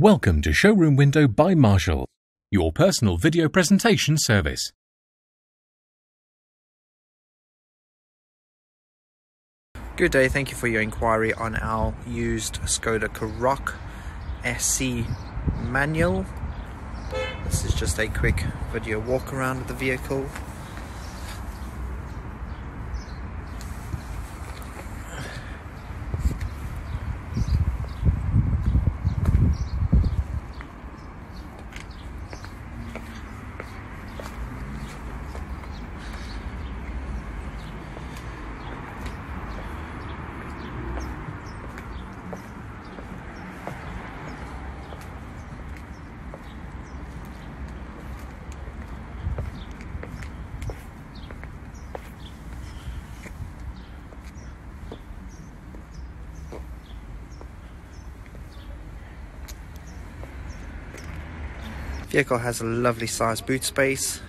Welcome to Showroom Window by Marshall, your personal video presentation service. Good day, thank you for your inquiry on our used Skoda Karoq SE manual. This is just a quick video walk around of the vehicle. Vehicle has a lovely sized boot space.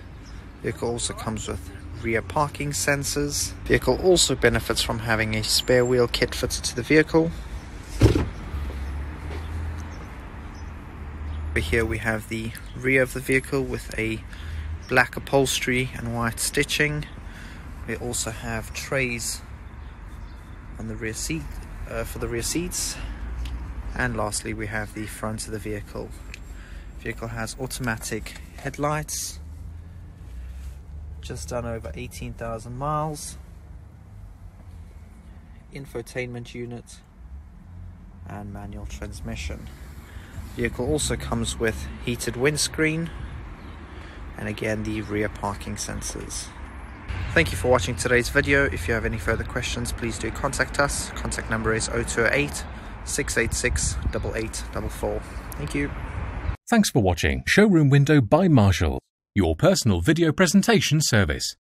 Vehicle also comes with rear parking sensors. Vehicle also benefits from having a spare wheel kit fitted to the vehicle. Over here we have the rear of the vehicle with a black upholstery and white stitching. We also have trays on the rear seat uh, for the rear seats. And lastly we have the front of the vehicle. Vehicle has automatic headlights, just done over 18,000 miles, infotainment unit, and manual transmission. Vehicle also comes with heated windscreen and again the rear parking sensors. Thank you for watching today's video. If you have any further questions, please do contact us. Contact number is 0208 686 8844. Thank you. Thanks for watching Showroom Window by Marshall, your personal video presentation service.